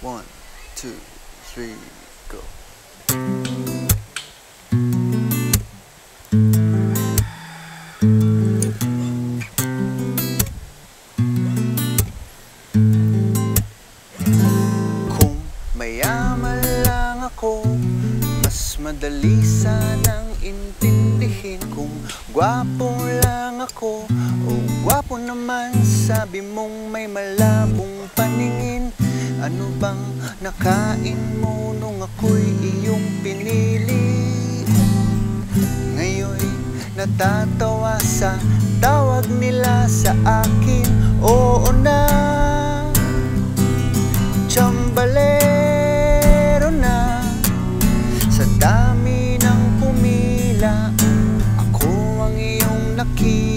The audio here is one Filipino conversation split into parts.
One, two, three, go. Kung mayaman lang ako Mas madali sanang intindihin Kung gwapo lang ako O gwapo naman Sabi mong may malabong Ano bang nakain mo nung ako'y iyong pinili? Ngayon natatawa sa tawag nila sa akin. Oo na Chambalero na. Sa dami ng pumila Ako ang iyong nakita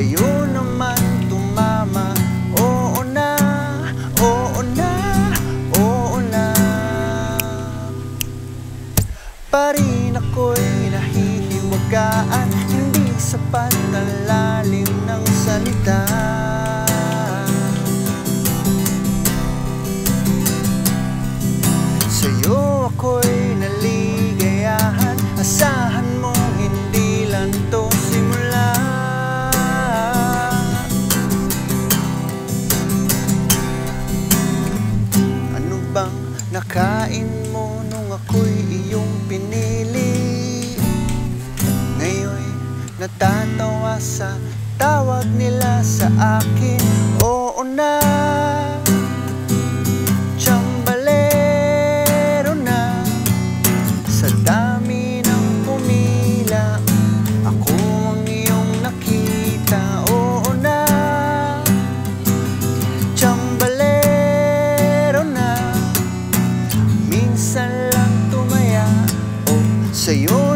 Sa'yo naman tumama. Oo na, oo na, oo na. Pa rin ako'y nahihiwagaan Hindi sapat na lalim ng salita. Sa'yo natatawa sa tawag nila sa akin. Oo na. Chambalero na. Sa dami ng pumila Ako ang iyong nakita. Oo na. Chambalero na. Minsan lang tumaya. O sa'yo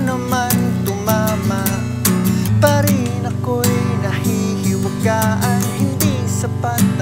pan